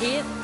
devotion.